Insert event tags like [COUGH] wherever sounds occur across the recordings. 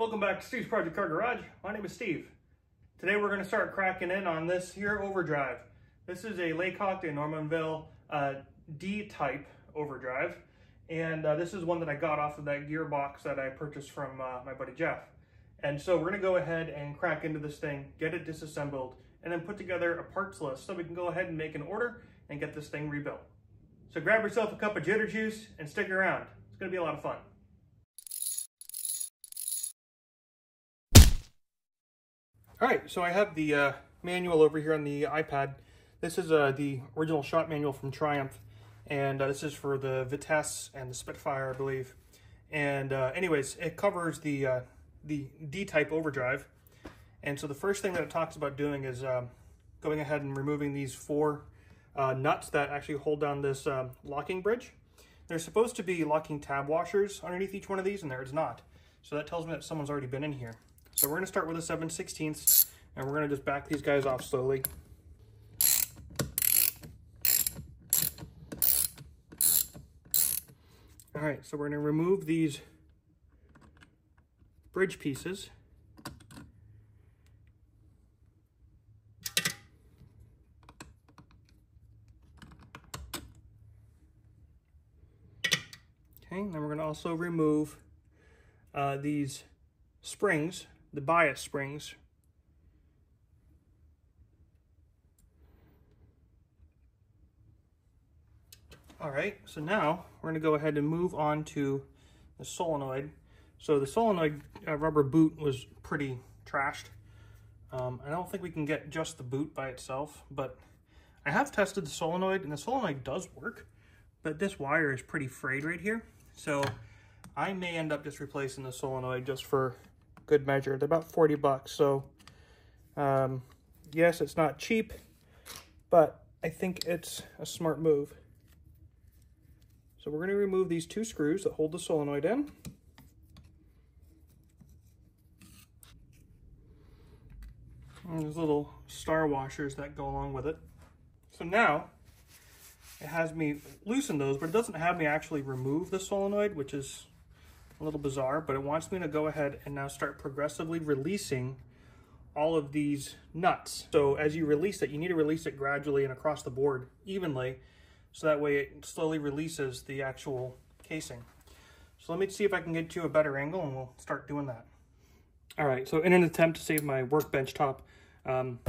Welcome back to Steve's Project Car Garage. My name is Steve. Today we're going to start cracking in on this here overdrive. This is a Laycock de Normanville uh, D-type overdrive. And uh, this is one that I got off of that gearbox that I purchased from uh, my buddy Jeff. And so we're going to go ahead and crack into this thing, get it disassembled, and then put together a parts list so we can go ahead and make an order and get this thing rebuilt. So grab yourself a cup of jitter juice and stick around. It's going to be a lot of fun. All right, so I have the uh, manual over here on the iPad. This is uh, the original shop manual from Triumph, and uh, this is for the Vitesse and the Spitfire, I believe. And uh, anyways, it covers the uh, the D-type overdrive. And so the first thing that it talks about doing is um, going ahead and removing these four uh, nuts that actually hold down this um, locking bridge. There's supposed to be locking tab washers underneath each one of these, and there is not. So that tells me that someone's already been in here. So we're going to start with a 7 16 and we're going to just back these guys off slowly. All right, so we're going to remove these bridge pieces. Okay, then we're going to also remove uh, these springs the bias springs. All right, so now we're gonna go ahead and move on to the solenoid. So the solenoid uh, rubber boot was pretty trashed. Um, I don't think we can get just the boot by itself, but I have tested the solenoid and the solenoid does work, but this wire is pretty frayed right here. So I may end up just replacing the solenoid just for good measure. They're about 40 bucks. So um, yes, it's not cheap, but I think it's a smart move. So we're going to remove these two screws that hold the solenoid in. And there's little star washers that go along with it. So now it has me loosen those, but it doesn't have me actually remove the solenoid, which is a little bizarre, but it wants me to go ahead and now start progressively releasing all of these nuts. So as you release it, you need to release it gradually and across the board evenly, so that way it slowly releases the actual casing. So let me see if I can get you a better angle and we'll start doing that. All right, so in an attempt to save my workbench top, um,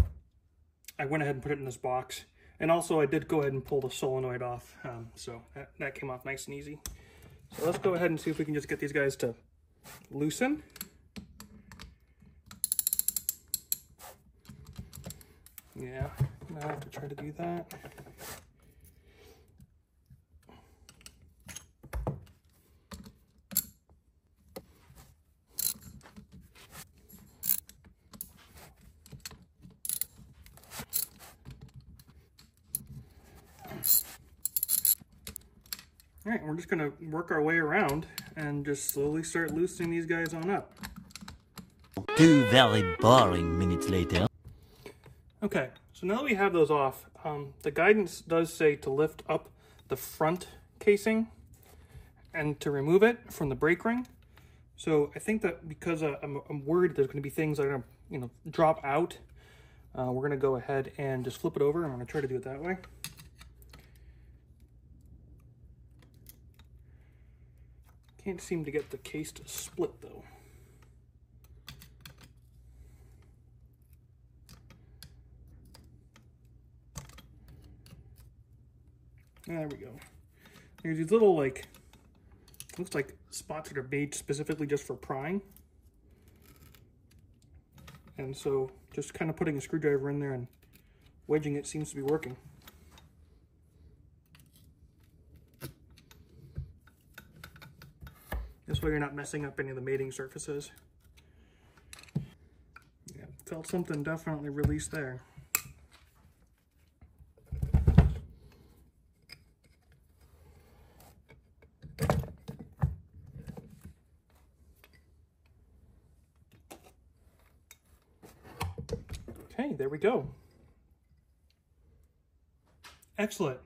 I went ahead and put it in this box. And also I did go ahead and pull the solenoid off, um, so that, that came off nice and easy. So let's go ahead and see if we can just get these guys to loosen. Yeah, I'm gonna have to try to do that. All right, we're just gonna work our way around and just slowly start loosening these guys on up. Two very boring minutes later. Okay, so now that we have those off, um, the guidance does say to lift up the front casing and to remove it from the brake ring. So I think that because uh, I'm, I'm, worried there's going to be things that are going to, you know, drop out, uh, we're going to go ahead and just flip it over. I'm going to try to do it that way. Can't seem to get the case to split though. There we go. There's these little like, looks like spots that are made specifically just for prying. And so just kind of putting a screwdriver in there and wedging it seems to be working. This way you're not messing up any of the mating surfaces. Yeah, felt something definitely released there. Okay, there we go. Excellent.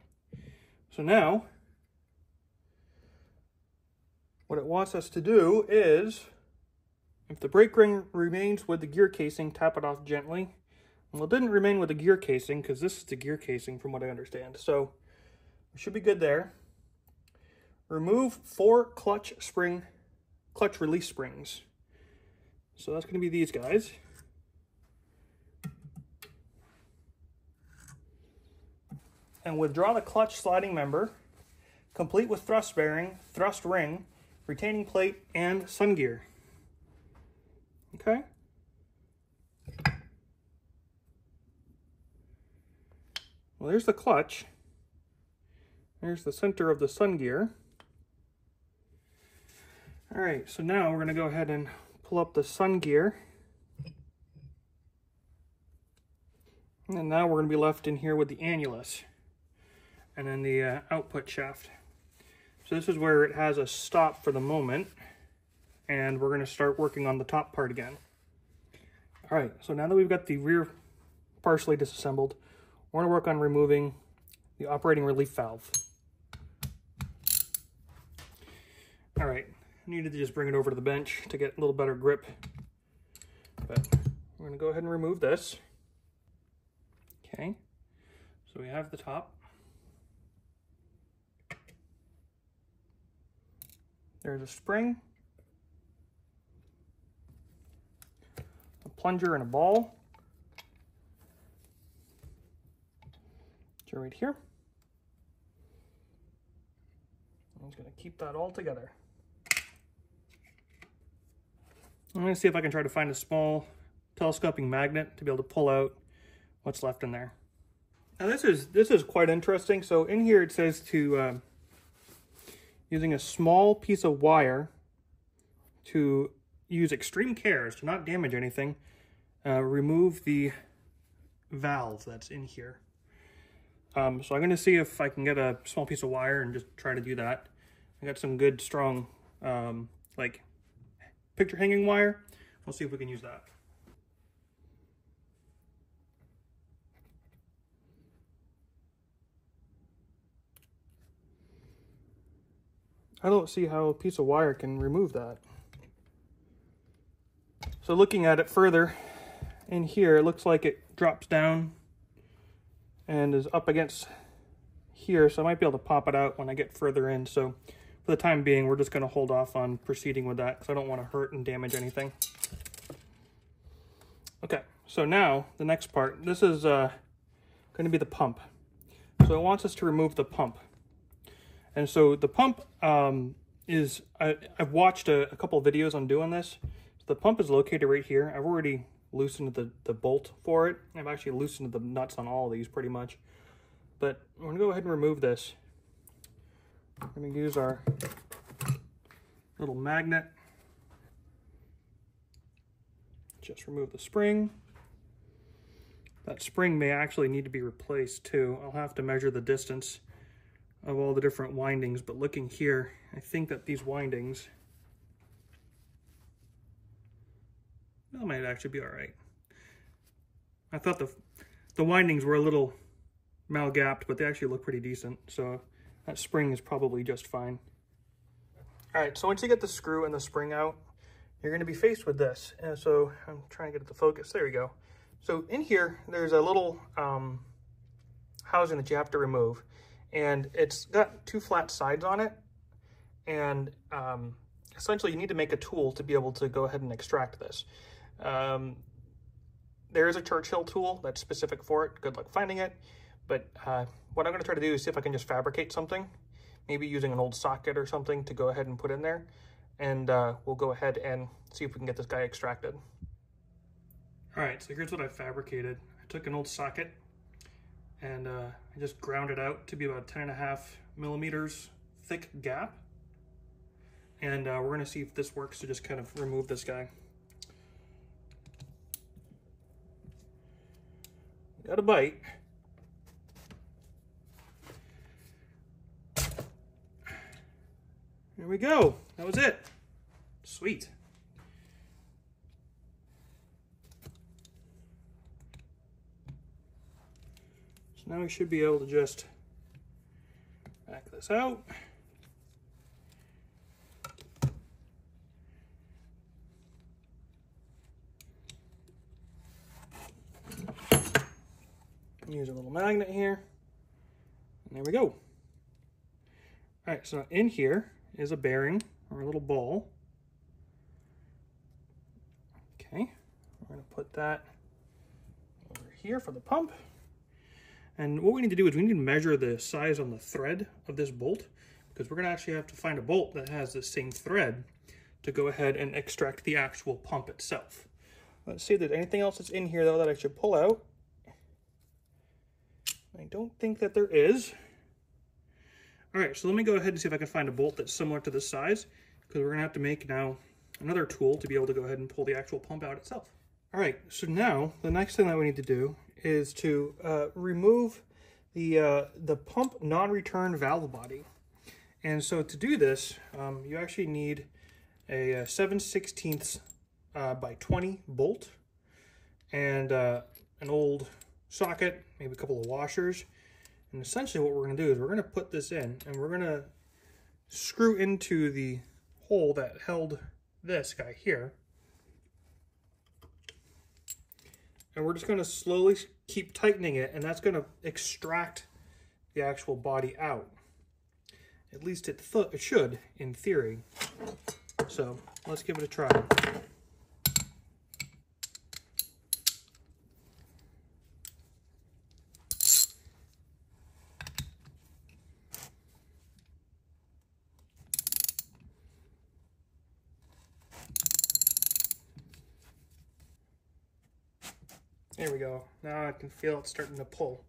So now what it wants us to do is If the brake ring remains with the gear casing, tap it off gently. Well, it didn't remain with the gear casing because this is the gear casing from what I understand. So we should be good there. Remove four clutch spring, clutch release springs. So that's going to be these guys. And withdraw the clutch sliding member, complete with thrust bearing, thrust ring, retaining plate, and sun gear. Okay? Well, there's the clutch. There's the center of the sun gear. All right, so now we're gonna go ahead and pull up the sun gear. And now we're gonna be left in here with the annulus and then the uh, output shaft. So this is where it has a stop for the moment and we're gonna start working on the top part again. All right, so now that we've got the rear partially disassembled, we're gonna work on removing the operating relief valve. All right, needed to just bring it over to the bench to get a little better grip. But we're gonna go ahead and remove this. Okay, so we have the top. There's a spring, a plunger and a ball. So right here. I'm just gonna keep that all together. I'm to see if I can try to find a small telescoping magnet to be able to pull out what's left in there. Now this is this is quite interesting. So in here it says to uh, using a small piece of wire to use extreme care to not damage anything, uh, remove the valve that's in here. Um, so I'm going to see if I can get a small piece of wire and just try to do that. I got some good strong um, like picture hanging wire. We'll see if we can use that. I don't see how a piece of wire can remove that. So looking at it further in here, it looks like it drops down and is up against here. So I might be able to pop it out when I get further in. So for the time being, we're just going to hold off on proceeding with that because I don't want to hurt and damage anything. Okay, so now the next part. This is uh, going to be the pump. So it wants us to remove the pump. And so the pump um, is, I, have watched a, a, couple videos on doing this. The pump is located right here. I've already loosened the, the bolt for it. I've actually loosened the nuts on all of these pretty much. But I'm going to go ahead and remove this. We're to use our little magnet. Just remove the spring. That spring may actually need to be replaced too. I'll have to measure the distance of all the different windings, but looking here, I think that these windings, that might actually be all right. I thought the, the windings were a little malgapped, but they actually look pretty decent. So that spring is probably just fine. All right, so once you get the screw and the spring out, you're gonna be faced with this. And so I'm trying to get it to focus, there we go. So in here, there's a little um, housing that you have to remove. And it's got two flat sides on it. And um, essentially you need to make a tool to be able to go ahead and extract this. Um, there is a Churchill tool that's specific for it. Good luck finding it. But uh, what I'm going to try to do is see if I can just fabricate something, maybe using an old socket or something to go ahead and put in there. And uh, we'll go ahead and see if we can get this guy extracted. All right, so here's what I fabricated. I took an old socket and uh, I just ground it out to be about 10 and a half millimeters thick gap. And uh, we're gonna see if this works to just kind of remove this guy. Got a bite. There we go. That was it. Sweet. So now we should be able to just back this out. Use a little magnet here. And there we go. All right, so in here is a bearing or a little ball. Okay, we're gonna put that over here for the pump. And what we need to do is we need to measure the size on the thread of this bolt because we're gonna actually have to find a bolt that has the same thread to go ahead and extract the actual pump itself. Let's see if there's anything else that's in here though that I should pull out. I don't think that there is. All right, so let me go ahead and see if I can find a bolt that's similar to this size because we're gonna have to make now another tool to be able to go ahead and pull the actual pump out itself. All right, so now the next thing that we need to do is to uh, remove the, uh, the pump non-return valve body. And so to do this, um, you actually need a, a 7 16 uh, by 20 bolt and uh, an old socket, maybe a couple of washers. And essentially what we're going to do is we're going to put this in and we're going to screw into the hole that held this guy here. And we're just going to slowly keep tightening it and that's going to extract the actual body out. At least it, it should in theory. So let's give it a try. Go. Now I can feel it starting to pull.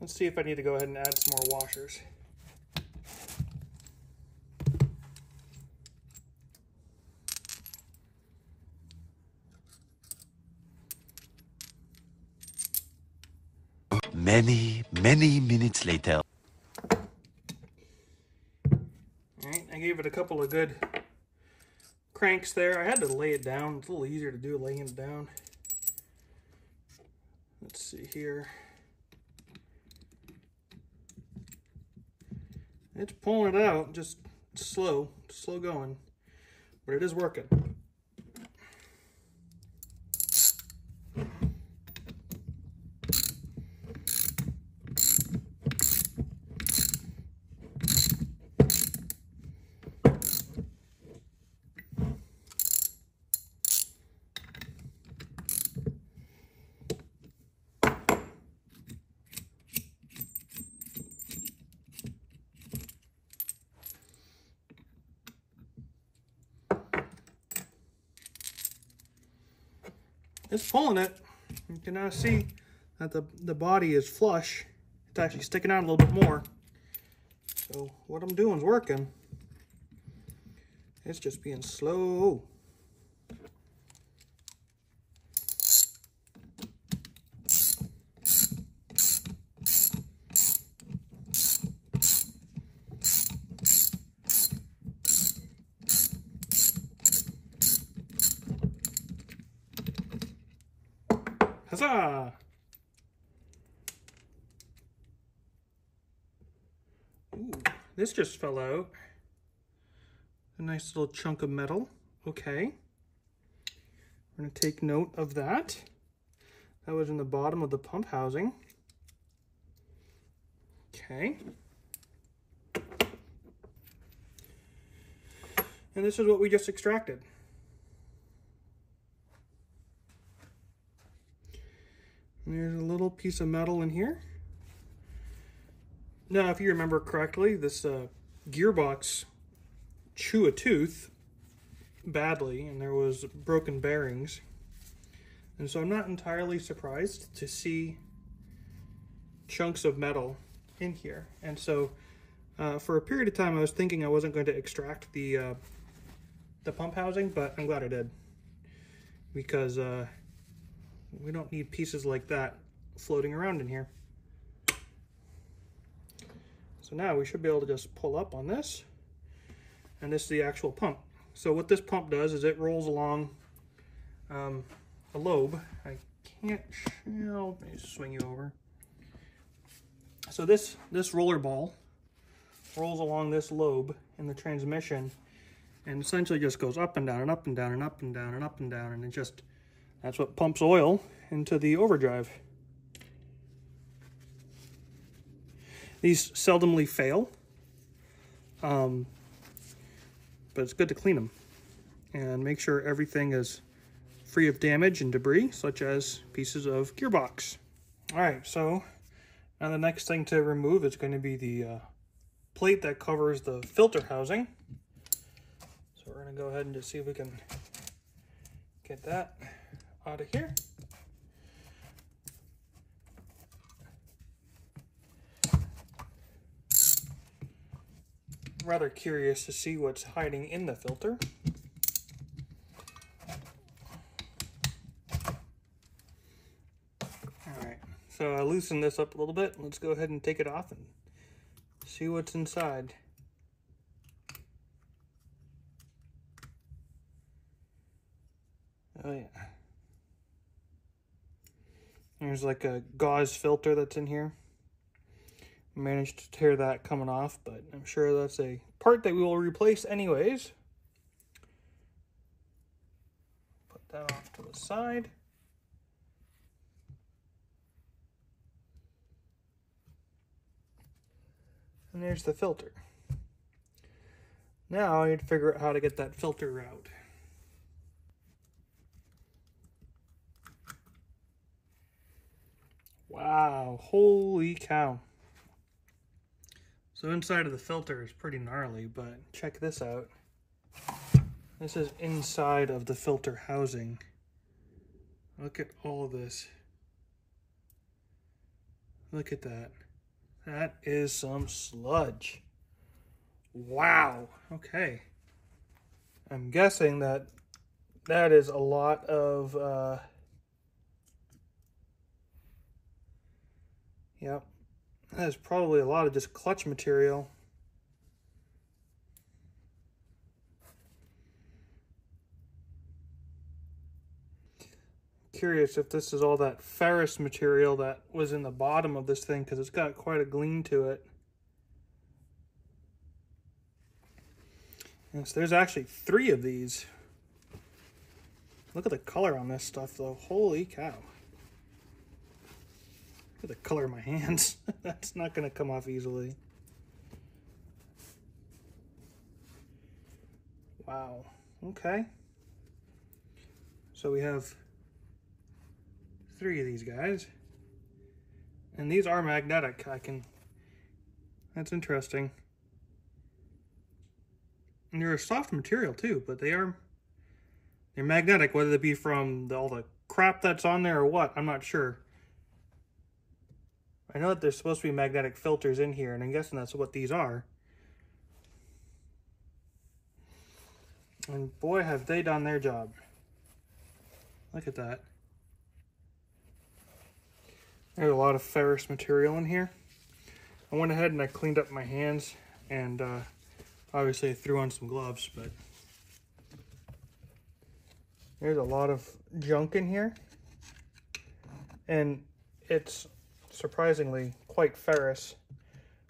Let's see if I need to go ahead and add some more washers. Many, many minutes later. Alright, I gave it a couple of good cranks there. I had to lay it down. It's a little easier to do laying it down. Let's see here. It's pulling it out, just slow, slow going, but it is working. It's pulling it. You can now see that the, the body is flush. It's actually sticking out a little bit more. So what I'm doing is working. It's just being slow. Huzzah! Ooh, this just fell out. A nice little chunk of metal. Okay. We're going to take note of that. That was in the bottom of the pump housing. Okay. And this is what we just extracted. There's a little piece of metal in here. Now, if you remember correctly, this uh, gearbox chew a tooth badly, and there was broken bearings. And so I'm not entirely surprised to see chunks of metal in here. And so uh, for a period of time, I was thinking I wasn't going to extract the uh, the pump housing, but I'm glad I did because uh, we don't need pieces like that floating around in here. So now we should be able to just pull up on this. And this is the actual pump. So what this pump does is it rolls along um, a lobe. I can't, let me swing you over. So this, this roller ball rolls along this lobe in the transmission and essentially just goes up and down and up and down and up and down and up and down and it just that's what pumps oil into the overdrive. These seldomly fail, um, but it's good to clean them and make sure everything is free of damage and debris, such as pieces of gearbox. All right, so now the next thing to remove is going to be the uh, plate that covers the filter housing. So we're going to go ahead and just see if we can get that out of here. rather curious to see what's hiding in the filter. Alright, so I loosened this up a little bit. Let's go ahead and take it off and see what's inside. Oh yeah. There's like a gauze filter that's in here managed to tear that coming off, but I'm sure that's a part that we will replace anyways. Put that off to the side. And there's the filter. Now I need to figure out how to get that filter out. Wow, holy cow. So inside of the filter is pretty gnarly, but check this out. This is inside of the filter housing. Look at all this. Look at that. That is some sludge. Wow. Okay. I'm guessing that that is a lot of, uh, yep, that is probably a lot of just clutch material. Curious if this is all that ferrous material that was in the bottom of this thing because it's got quite a gleam to it. Yes, there's actually three of these. Look at the color on this stuff though. Holy cow. The color of my hands. [LAUGHS] That's not going to come off easily. Wow. Okay. So we have three of these guys. And these are magnetic. I can... That's interesting. And they're a soft material too, but they are... They're magnetic, whether it be from the, all the crap that's on there or what, I'm not sure. I know that there's supposed to be magnetic filters in here, and I'm guessing that's what these are. And boy, have they done their job. Look at that. There's a lot of ferrous material in here. I went ahead and I cleaned up my hands and uh, obviously I threw on some gloves, but there's a lot of junk in here. And it's surprisingly quite ferrous,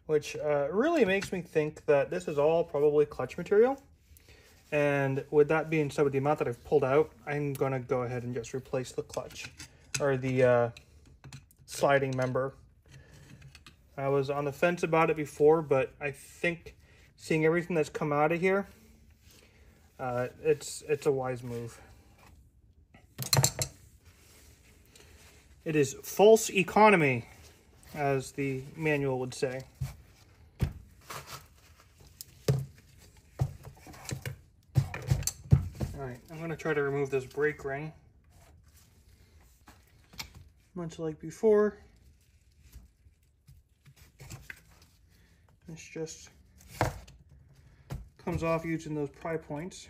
which uh, really makes me think that this is all probably clutch material. And with that being said, with the amount that I've pulled out, I'm going to go ahead and just replace the clutch, or the uh, sliding member. I was on the fence about it before, but I think seeing everything that's come out of here, uh, it's it's a wise move. It is false economy, as the manual would say. Alright, I'm going to try to remove this brake ring. Much like before. This just comes off using those pry points.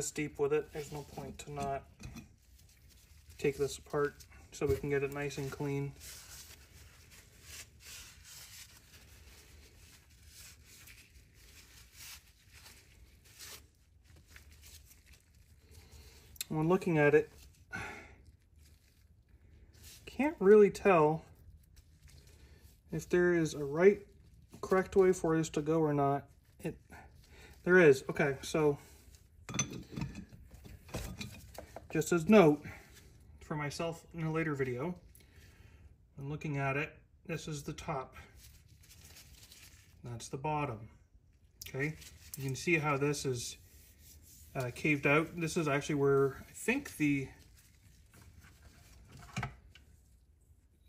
this deep with it, there's no point to not take this apart so we can get it nice and clean. When looking at it, can't really tell if there is a right, correct way for this to go or not. It, there is. Okay, so just as note for myself in a later video, when looking at it, this is the top. That's the bottom. Okay, you can see how this is uh, caved out. This is actually where I think the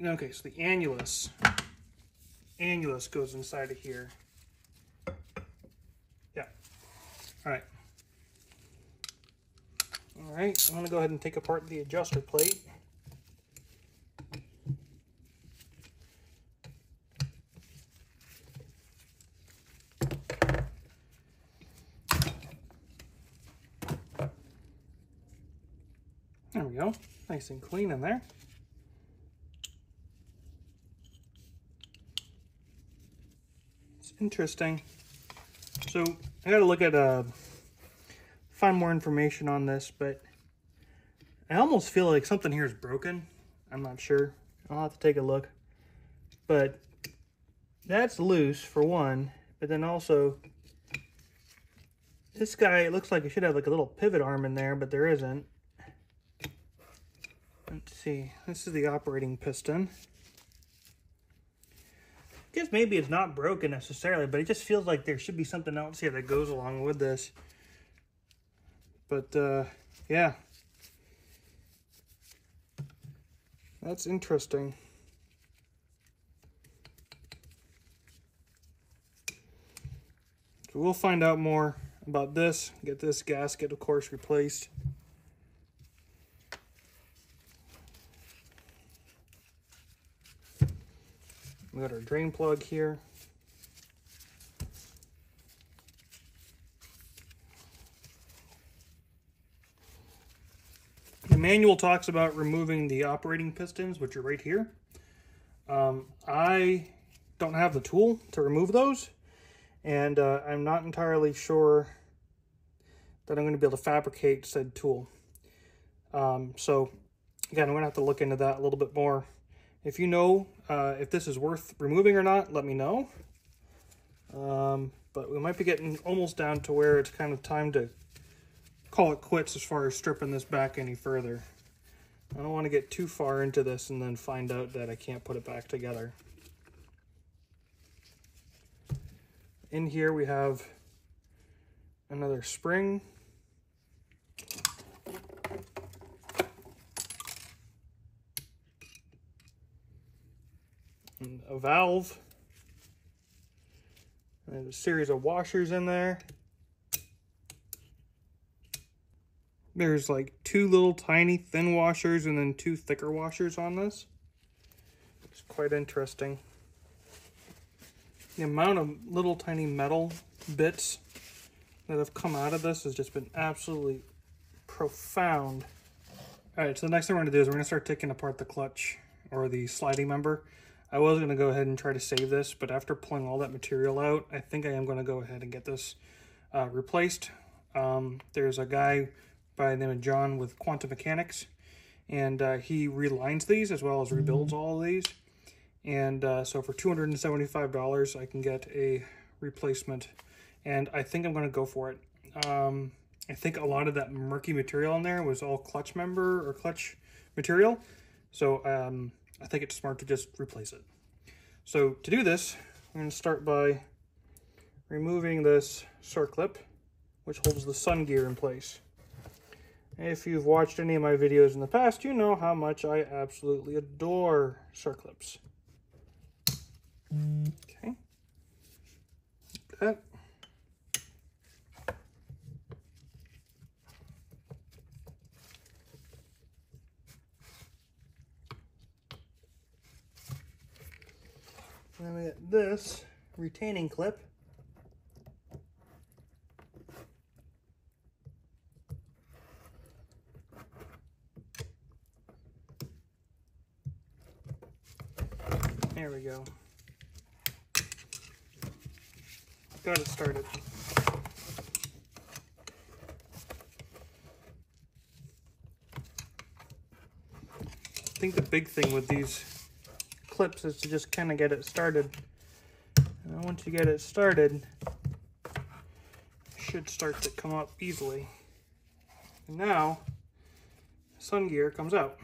okay, so the annulus annulus goes inside of here. Yeah. All right. All right, I'm gonna go ahead and take apart the adjuster plate. There we go, nice and clean in there. It's interesting. So I gotta look at uh find more information on this, but I almost feel like something here is broken. I'm not sure. I'll have to take a look. But that's loose for one, but then also this guy, it looks like it should have like a little pivot arm in there, but there isn't. Let's see. This is the operating piston. I guess maybe it's not broken necessarily, but it just feels like there should be something else here that goes along with this. But, uh, yeah. That's interesting. So we'll find out more about this. Get this gasket, of course, replaced. We got our drain plug here. Manual talks about removing the operating pistons, which are right here. Um, I don't have the tool to remove those, and uh, I'm not entirely sure that I'm going to be able to fabricate said tool. Um, so, again, I'm going to have to look into that a little bit more. If you know uh, if this is worth removing or not, let me know. Um, but we might be getting almost down to where it's kind of time to call it quits as far as stripping this back any further. I don't want to get too far into this and then find out that I can't put it back together. In here we have another spring. And a valve. And a series of washers in there. There's like two little tiny thin washers and then two thicker washers on this. It's quite interesting. The amount of little tiny metal bits that have come out of this has just been absolutely profound. All right, so the next thing we're gonna do is we're gonna start taking apart the clutch or the sliding member. I was gonna go ahead and try to save this, but after pulling all that material out, I think I am gonna go ahead and get this uh, replaced. Um, there's a guy by the name of John with Quantum Mechanics, and uh, he relines these as well as rebuilds all of these. And uh, so for $275, I can get a replacement, and I think I'm going to go for it. Um, I think a lot of that murky material in there was all clutch member or clutch material, so um, I think it's smart to just replace it. So to do this, I'm going to start by removing this circlip, which holds the sun gear in place. If you've watched any of my videos in the past, you know how much I absolutely adore circlips. Okay. That. Then we get this retaining clip. There we go. Got it started. I think the big thing with these clips is to just kind of get it started. And once you get it started, it should start to come up easily. And now, sun gear comes out.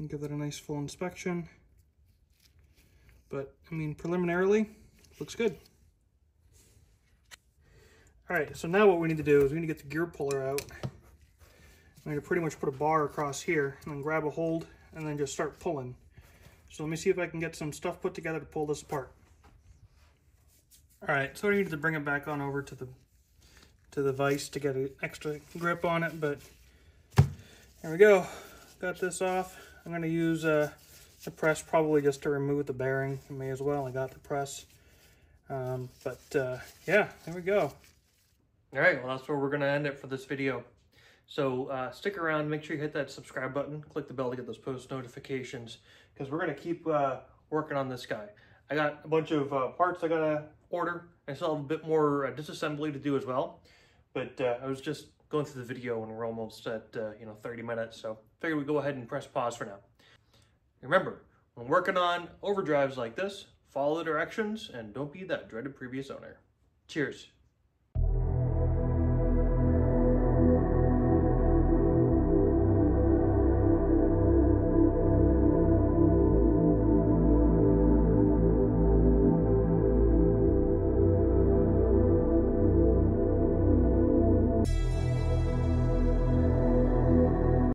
And give that a nice full inspection. But, I mean, preliminarily, looks good. All right, so now what we need to do is we need to get the gear puller out. I'm going to pretty much put a bar across here and then grab a hold and then just start pulling. So let me see if I can get some stuff put together to pull this apart. All right, so I needed to bring it back on over to the to the vise to get an extra grip on it, but there we go. Got this off. I'm going to use uh, the press probably just to remove the bearing. I may as well. I got the press. Um, but uh, yeah, there we go. All right, well, that's where we're going to end it for this video. So uh, stick around, make sure you hit that subscribe button, click the bell to get those post notifications, because we're going to keep uh, working on this guy. I got a bunch of uh, parts I got to order. I still have a bit more uh, disassembly to do as well. But I was just going through the video and we're almost at, uh, you know, 30 minutes. So figure we go ahead and press pause for now. Remember, when working on overdrives like this, follow the directions and don't be that dreaded previous owner. Cheers.